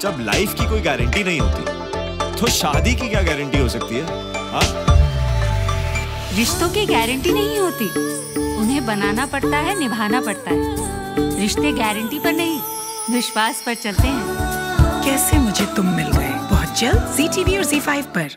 तो जब लाइफ की कोई गारंटी नहीं होती। तो शादी की क्या गारंटी हो सकती है? हाँ? रिश्तों की गारंटी नहीं होती। उन्हें बनाना पड़ता है निभाना पड़ता है। रिश्ते गारंटी पर नहीं विश्वास पर चलते हैं। कैसे मुझे तुम मिल गए? बहुत जल्द जी टीवी और जी फाइव पर।